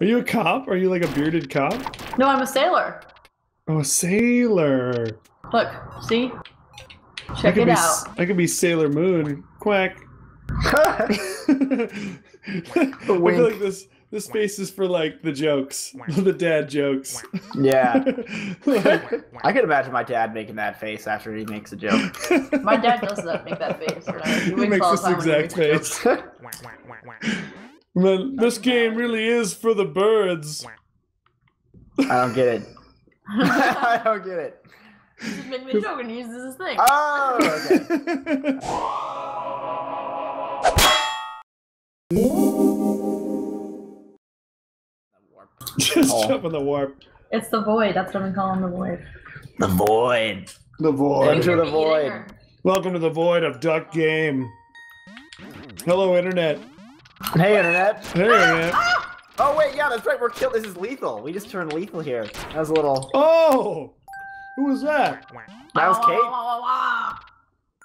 Are you a cop? Are you like a bearded cop? No, I'm a sailor. Oh, a sailor. Look, see? I Check could it be, out. s- I could be Sailor Moon. Quack. I feel like this this space is for like the jokes, the dad jokes. yeah. Like, I could imagine my dad making that face after he makes a joke. My dad does that, make that face. Or not. he makes this the time when he exact makes a joke. face. Man, this game really is for the birds. I don't get it. I don't get it. Just make me a joke and he uses his thing. Oh, okay. Just Oh. jump in the warp. It's the void. That's what I'm calling the void. The void. The void. Enter the void. Welcome to the void of Duck Game. Hello, internet. Hey, internet. Hey, internet. Oh wait, yeah, that's right. We're killed. This is lethal. We just turned lethal here. That was a little. Oh, who was that? That was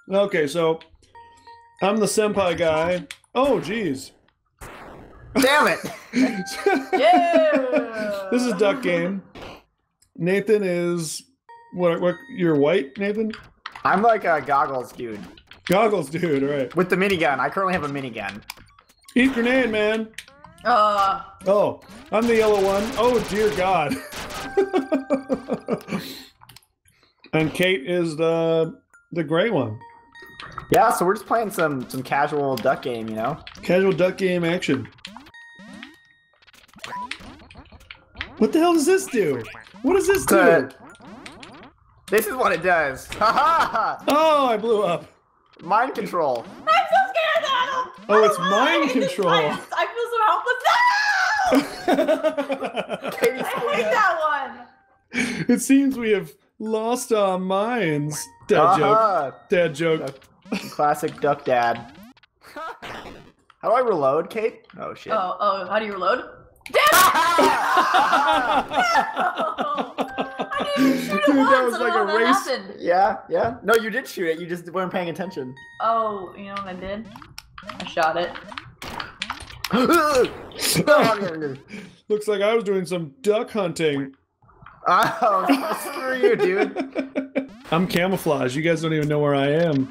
Kate. Okay, so I'm the senpai guy. Oh, jeez. Damn it. Yeah. This is Duck Game. Nathan is what? What? You're white, Nathan. I'm like a goggles dude Goggles, dude. right? with the minigun. I currently have a minigun. Eat grenade, man. Uh, Oh, I'm the yellow one. Oh dear God. and Kate is the the gray one. Yeah, so we're just playing some some casual duck game, you know. Casual duck game action. What the hell does this do? What does this do? This is what it does. Ha ha! Oh, I blew up. Mind control. I'm so scared now. Oh, it's mind control. I, I feel so helpless. No! I hate that one. it seems we have lost our minds. Dad joke. Uh-huh. Dad joke. Classic duck dad. How do I reload, Kate? Oh shit. Oh, oh, how do you reload? Damn I didn't even shoot it Dude, once. that was like a race. happened. yeah, yeah. No, you did shoot it. You just weren't paying attention. Oh, you know what I did? I shot it. oh, Looks like I was doing some duck hunting. Oh, screw you, dude. I'm camouflage. You guys don't even know where I am.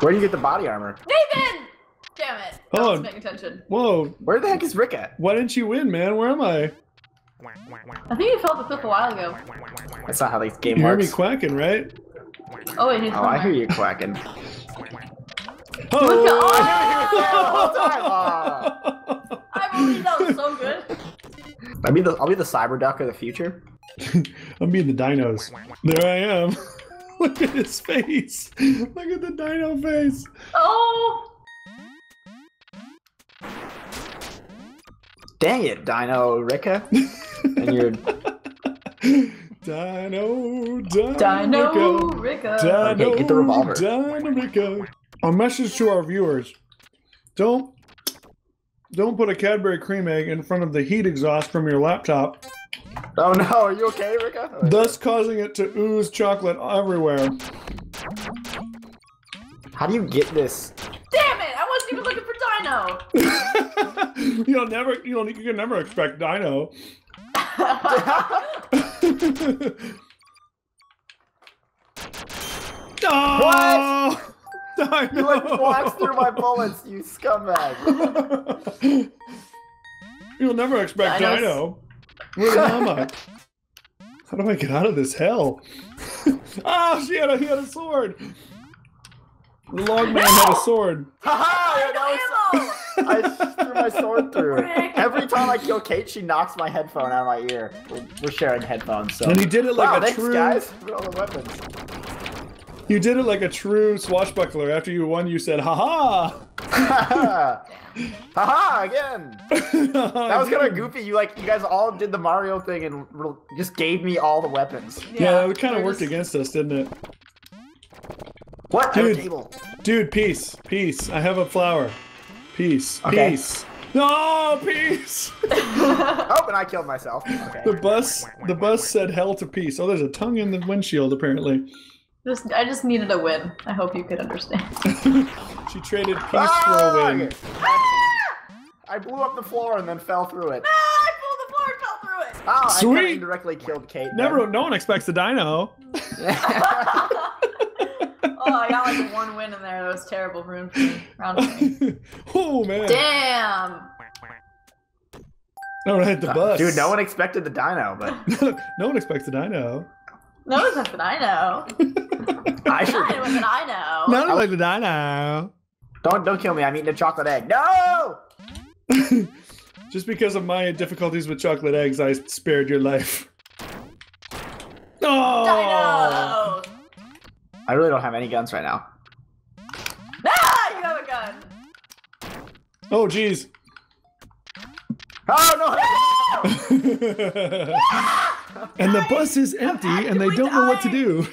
Where do you get the body armor? Nathan! Damn it. I Oh. was paying attention. Whoa, Where the heck is Rick at? why didn't you win, man? Where am I? I think you fell off the cliff a while ago. That's not how this You game hear me quacking, right? Oh, wait, he's Oh, I hear you quacking. Oh! oh I believe that was so good. I'll be the I'll be the cyber duck of the future. I'm being the dinos. There I am. Look at his face. Look at the dino face. Oh! Dang it, Dino Ricka. and you're Dino, Dino, Dino Rico. Ricka. Dino, Okay, get the revolver. Dino Rico. A message to our viewers: Don't, don't put a Cadbury cream egg in front of the heat exhaust from your laptop, Oh no, are you okay, Ricka? thus causing it to ooze chocolate everywhere. How do you get this? Damn it! I wasn't even looking for Dino. you'll never, you'll, you can never expect Dino. oh, Dino. You like walked through my bullets, you scumbag. You'll never expect Dinos. Dino. Where am I? How do I get out of this hell? oh, she had a, he had a sword. The log man had a sword. Haha! no that I threw my sword through. Every time I kill Kate, she knocks my headphone out of my ear. We're, we're sharing headphones, so. And he did it like wow, a thanks, true. guys, for all the weapons. You did it like a true swashbuckler. After you won, you said, "Ha ha!" Haha! Again. That was kind of goofy. You like, you guys all did the Mario thing and just gave me all the weapons. Yeah, it kind of worked just- against us, didn't it? What? I have a Dude. table. Dude, peace, peace. I have a flower. Peace, Okay. peace. No, peace. Oh, and I killed myself. Okay. The bus, the bus said hell to peace. Oh, there's a tongue in the windshield apparently. Just, I just needed a win. I hope you could understand. She traded peace Ah! for a win. I blew up the floor and then fell through it. No, I blew the floor Oh, I Sweet. kinda indirectly killed Kate. then. Never, no one expects the dino. oh, I got like one win in there. That was terrible ruin for me. Round three. oh man! Damn. All right, the bus. Dude, no one expected the dino, but no one expects the dino. No, it's not that I know. I sure Not did. anyone that I know. Not like the dino. Don't don't kill me. I'm eating a chocolate egg. No! Just because of my difficulties with chocolate eggs, I spared your life. Oh! Dino! I really don't have any guns right now. Ah, you have a gun. Oh, jeez. Oh no! and the bus is empty, and they don't know what to do.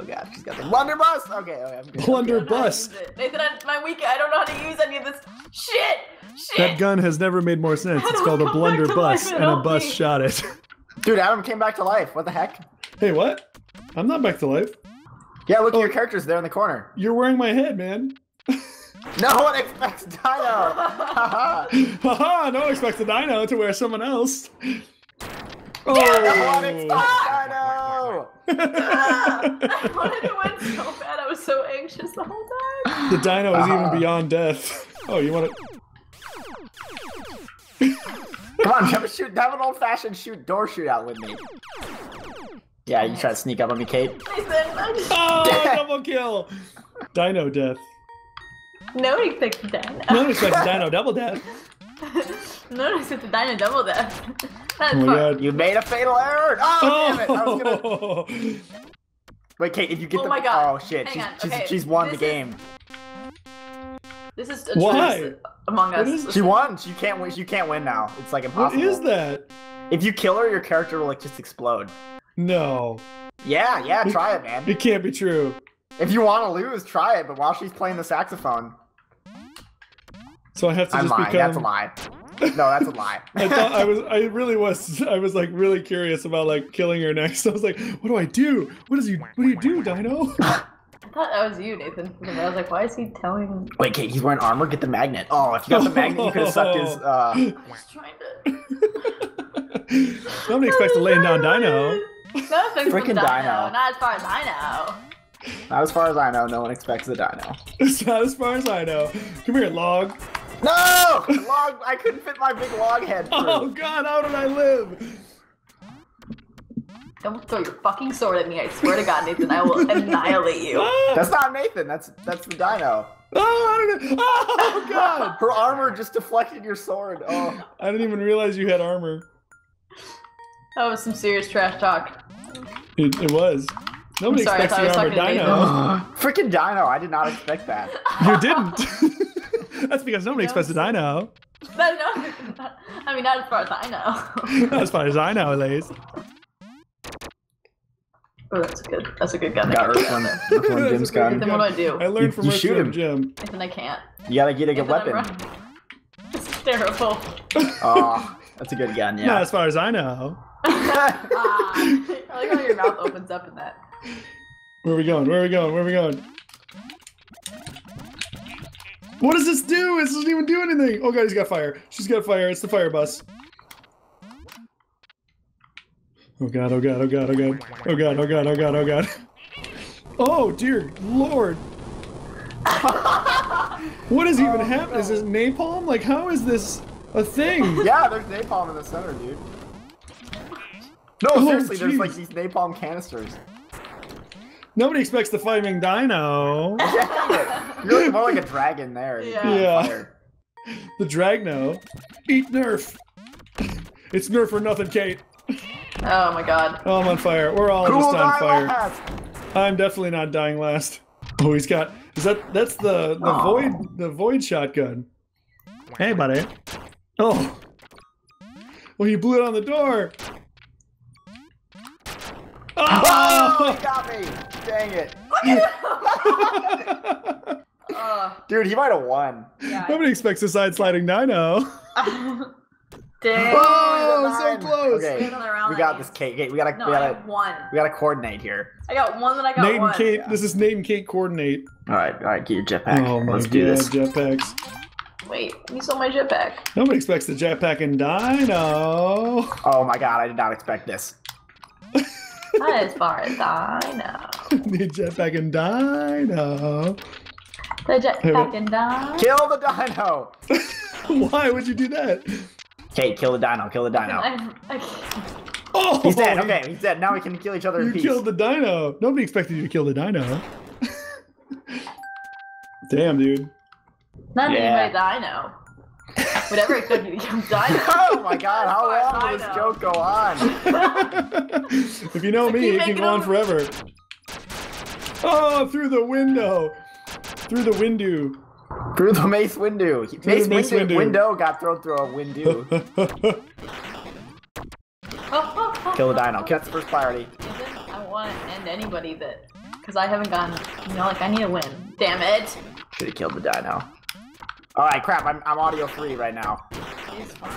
Oh god, she's got the blunderbuss. Okay, okay, I'm good. Blunder I don't know how to bus. use. Nathan, I, my week, I don't know how to use any of this shit. Shit. That gun has never made more sense. It's called a come blunder back to bus, life and and a bus me? shot it. Dude, Adam came back to life. What the heck? hey, what? I'm not back to life. Yeah, look, Oh. your character's there in the corner. You're wearing my head, man. No one expects Dino. Haha. Haha, no one expects a dino to wear someone else. no one Oh. expects Dino. I wanted to win so bad. I was so anxious the whole time. the dino is Uh-huh. even beyond death. Oh, you want to? Come on, have a shoot. Have an old-fashioned shoot door shootout with me. Yeah, you try to sneak up on me, Kate. Nathan, I. Oh, double kill. Dino death. Nobody picked the dino. No one expects dino double death. Nobody picked the dino double death. That's Oh my god. You made a fatal error. Oh, damn it! I was gonna. Oh. Wait, Kate, if you get Oh the. my God. Oh shit, she's on, she's, okay, she's won the this is- game. This is a Why? among What us. is- She won. She can't win. She can't win now. It's like impossible. is that? If you kill her, your character will like just explode. No, Yeah, yeah, try it, man. it can't be true. If you want to lose, try it. But while she's playing the saxophone, So I have to I'm just lying. become. That's a lie. No, that's a lie. I thought I was. I really was. I was like really curious about like killing her next. I was like, what do I do? What does you? What do you do, Dino? I thought that was you, Nathan. I was like, why is he telling? Wait, Kate, he's wearing armor. Get the magnet. Oh, if you got the magnet, you could have sucked his. Uh... I was trying to. Nobody expects to laying down Dino. No offense Frickin' Dino. Dino. Not as far as I know. Not as far as I know, no one expects the dino. It's not as far as I know. Come here, log. No! Log. I couldn't fit my big log head through. Oh God, how did I live? Don't throw your fucking sword at me. I swear to God, Nathan, I will annihilate you. Ah, That's not Nathan. That's that's the dino. ah, I don't know. Oh God! Her armor just deflected your sword. Oh. I didn't even realize you had armor. That was some serious trash talk. It, it was. Nobody I'm sorry, I expects thought I the was armor Dino. Freaking dino. I did not expect that. You didn't. That's because nobody expects a Dino. No, no, I mean not as far as I know. not As far as I know, at least. Oh, that's good. That's a good gun. Got Earthworm, Earthworm Jim's gun. Then what do I do? I learned You- from you shoot him. Jim. Nathan, I can't. You gotta get a good weapon. wrong. It's terrible. Oh, that's a good gun. Not Yeah. as far as I know. ah, I like how your mouth opens up in that. Where are we going? Where are we going? Where are we going? What does this do? This doesn't even do anything. Oh god, he's got fire. She's got fire. It's the fire bus. Oh god, oh god, oh god, oh god. Oh god, oh god, oh god, oh god. Oh dear lord. What is even oh, happening? Is this napalm? Like how is this a thing? Yeah, there's napalm in the center, dude. No, Oh, seriously, there's like these napalm canisters. Nobody expects the flaming dino. Dang. You're more like a dragon there. Yeah. Yeah. The Dragno. Eat Nerf. It's Nerf or nothing, Kate. Oh my god. Oh, I'm on fire. We're all Who just will on die fire. last? I'm definitely not dying last. Oh, he's got. Is that? That's the the Aw. void the void shotgun. Hey, buddy. Oh. Well, you blew it on the door. Oh, Oh! he got me! Dang it. Uh, Dude, he might have won. yeah. Nobody expects a side sliding dino. Dang. Oh, so close. Okay, we got this, Kate. Kate, we gotta, No, we gotta, one. we gotta coordinate here. I got one that I got Nate one. and Kate. Yeah. This is Nate and Kate coordinate. All right, all right, get your jetpack. Oh my Let's god, do this. jetpacks. Wait, you stole my jetpack. Nobody expects the jetpack and Dino. Oh my god, I did not expect this. Not as far as I know. the jetpack and Dino. The jetpack and die. Kill the dino! Why would you do that? Okay, kill the dino, kill the dino. I, I, Oh, He's dead, okay, he's dead. Now we can kill each other in peace. You killed the dino. Nobody expected you to kill the dino. Damn, dude. not Yeah. anybody that I know. Would ever expect you to kill Dino. Oh my god, how long will this know. joke go on? if you know So me, it can go on forever. Oh, through the window. Through the window. Through the mace window. Mace, the mace window, window. window got thrown through a window. Kill the dino. That's the first priority. Ethan, I want to end anybody that, because I haven't gotten, you know, like I need a win. Damn it. Should have killed the dino. Alright, crap, I'm, I'm audio free right now. He's fine.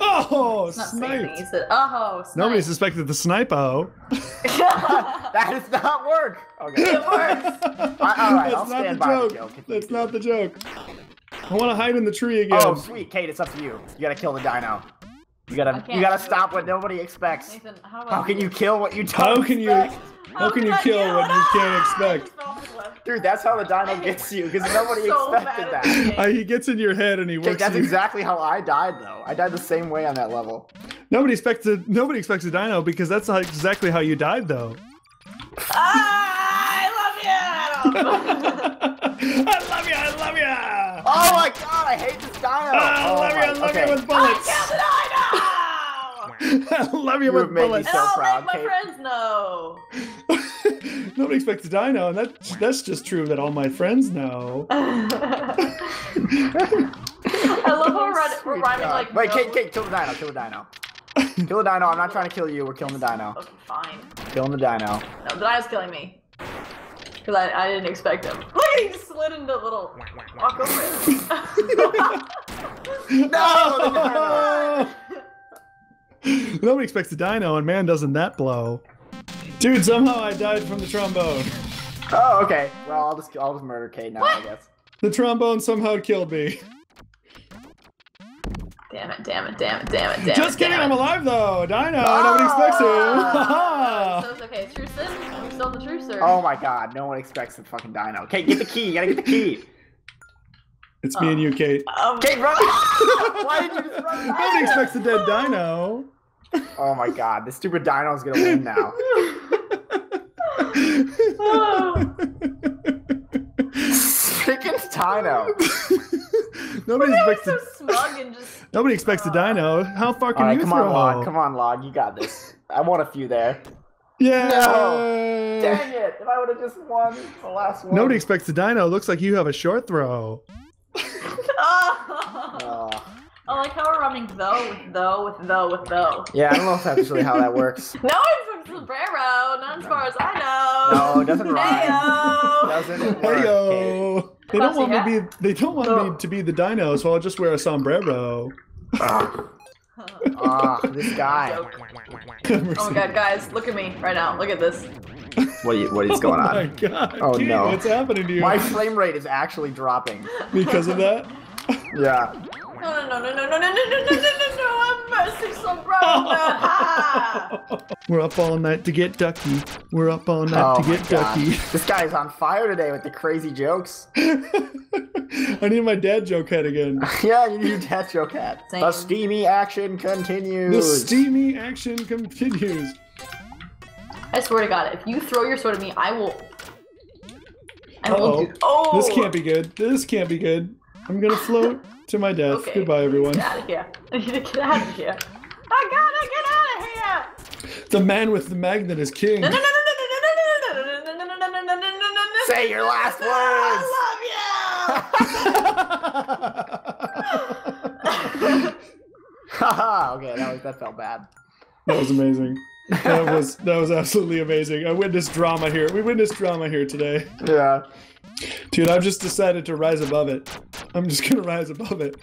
oh, It's not saying sniped. He said, oh, snipe. Nobody suspected the snipo. Oh. That does not work! Okay. It works. I- all right, That's I'll not stand the by the joke. joke if That's not the joke. I want to hide in the tree oh, again. Oh, sweet, Kate, it's up to you. You gotta kill the dino. You gotta, you gotta stop what nobody expects. Nathan, how, do How can do you kill what you don't How can you- expect? How can you kill do what you can't Ah, expect? just fell off the cliff. Dude, that's how the dino gets you, because nobody so expected that. Uh, he gets in your head and he Kate, works. that's you. exactly how I died, though. I died the same way on that level. Nobody expects a, nobody expects a dino because that's how, exactly how you died, though. Ah, I love you. I love you. I love you. Oh my god, I hate this dino! I oh love you. I love okay. you with bullets. I I love you You with have made bullets. so- I'll proud, make my Kate. friends know. Nobody expects a dino, and that that's just true that all my friends know. I love how we're, run- we're Sweet rhyming like. Wait, no- Kate, Kate, kill the dino, kill the dino. kill the dino, I'm not trying to kill you, we're killing the dino. Okay, fine. Killing the dino. No, the dino's killing me. Because I, I didn't expect him. Look at he just slid into a little. Walk over it. No, Nobody expects a dino, and man, doesn't that blow. Dude, somehow I died from the trombone. Oh, okay. Well, I'll just I'll just murder Kate now, I guess. The trombone somehow killed me. damn it, damn it, damn it, damn it, damn Just it. kidding, damn I'm alive though. Dino, ah! nobody expects So him. it's okay. True sin? We stole the true sir. Oh my god, no one expects the fucking dino. Okay, get the key, you gotta get the key. It's me and you, Kate. Um, Kate, run! Why did you just run? Nobody expects a dead dino. Oh my god, this stupid dino is gonna win now. oh. Freaking dino. nobody You're expects so a, smug and just. nobody expects a dino. How far can Alright, you come throw? on, log. Come on, log. You got this. I want a few there. Yeah. No. Dang it! If I would have just won the last one. Nobody expects a dino. Looks like you have a short throw. Oh. Oh. I like how we're running though with though with though with though. Yeah, I don't know if that's actually how that works. No, I'm from Sombrero, not as far as I know. No, it doesn't rhyme. Heyo. Doesn't work. Kate. Heyo. They don't want me to be. They don't want Oh. me to be the dino, so I'll just wear a sombrero. Ah, ah, this guy. Oh my god, guys, look at me right now. Look at this. What, you, what is going on? Oh my on? god. Oh, Kate, no. What's happening to you? My frame rate is actually dropping. because of that? Yeah. No, no, no, no, no, no, no, no, no, no, no, no, no, I'm messing Sombrero, man. Ha! We're up all night to get ducky. We're up all night Oh to my get god. ducky. This guy is on fire today with the crazy jokes. I need my dad joke head again. yeah, you need that joke hat. Same. The steamy action continues. The steamy action continues. I swear to God, if you throw your sword at me, I will. I Uh-oh. do. Oh! This can't be good. This can't be good. I'm gonna float to my death. Okay. Goodbye, everyone. Get out of here. I need to get out of here. I gotta get out of here! The man with the magnet is king. No, no, no, no, no, no, no, no, no, no, no, no, no, no, no, no, no, no. Say your last words. I love you! Haha, okay, that was that felt bad. That was amazing. That was that was absolutely amazing. I witnessed drama here. We witnessed drama here today. Yeah. Dude, I've just decided to rise above it. I'm just gonna rise above it.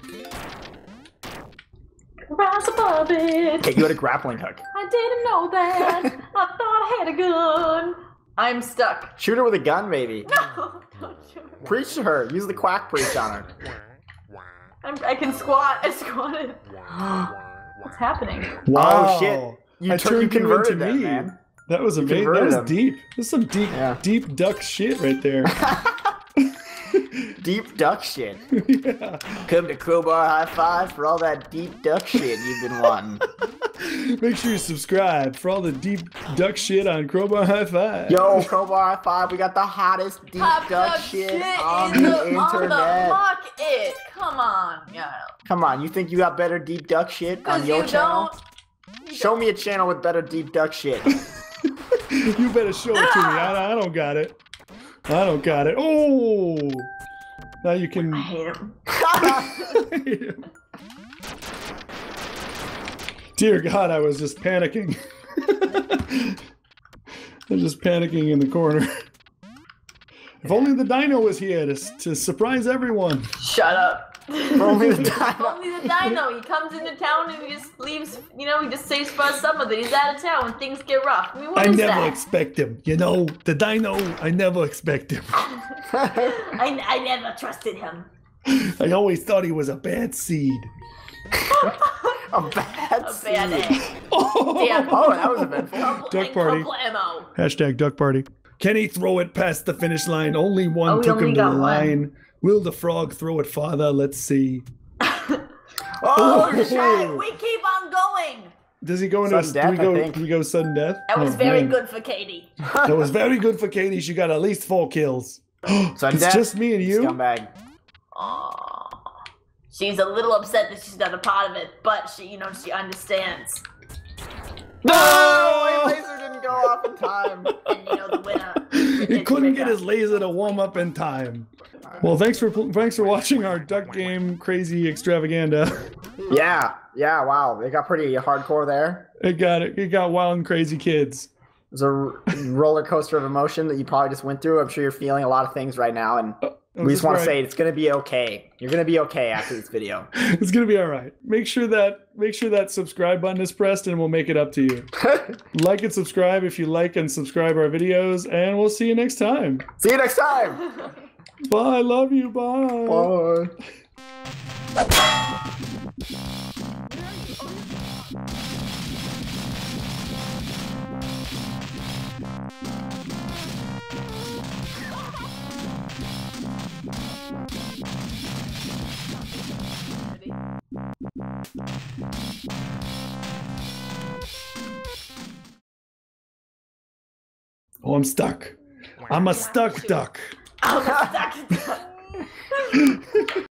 Rise above it. Okay, you had a grappling hook. I didn't know that. I thought I had a gun. I'm stuck. Shoot her with a gun, maybe. No, don't do it. Preach to her. Use the quack preach on her. I'm, I can squat. I squatted. What's happening? Wow. Oh, shit. You, I took, you turned you converted into them, me. man. That was amazing. That was him. deep. That's some deep, Yeah. deep duck shit right there. Deep duck shit. yeah. Come to Crowbar High Five for all that deep duck shit you've been wanting. Make sure you subscribe for all the deep duck shit on Crowbar High Five. Yo, Crowbar High Five, we got the hottest deep Pop duck duck shit, shit on in the, the, on the internet. fuck it. Come on, yeah. Come on, you think you got better deep duck shit on your you channel? don't. You Show me a channel with better deep duck shit. you better show it to me. I, I don't got it. I don't got it. Oh. Now you can. I hate him. Dear God, I was just panicking. I was just panicking in the corner. If only the dino was here to, to surprise everyone. Shut up. Only the dino. Only the dino. He comes into town and he just leaves. You know, he just saves for us summer. Then he's out of town when things get rough. I mean, what I is never that? expect him. You know, the dino, I never expect him. I, I never trusted him. I always thought he was a bad seed. a bad A seed. bad egg. Oh, Damn. Oh, that was eventful. Couple- Duck party. Kablamo. Hashtag duck party. Can he throw it past the finish line? Only one Oh, took only him to the one. line. Will the frog throw it farther? Let's see. Oh, Oh. shit. We keep on going. Does he go into Sudden do we death, I go think. do we go sudden death? That was Oh, very man. good for Katie. That was very good for Katie. She got at least four kills. Sudden it's death, just me and you. Scumbag. Aw. She's a little upset that she's not a part of it, but she, you know, she understands. No, Oh! my laser didn't go off in time. And you know, the winner. He couldn't get his laser to warm up in time. Well, thanks for thanks for watching our duck game crazy extravaganza. Yeah, yeah, wow. it got pretty hardcore there. It got it. It got wild and crazy kids. It was a roller coaster of emotion that you probably just went through. I'm sure you're feeling a lot of things right now, and Oh, oh we just want this to say it's gonna be okay. You're gonna be okay after this video. it's gonna be all right. Make sure that make sure that subscribe button is pressed, and we'll make it up to you. Like and subscribe if you like and subscribe our videos, and we'll see you next time. See you next time. Bye. I Love you. Bye. Bye. Oh, I'm stuck. I'm a stuck duck. I'm stuck.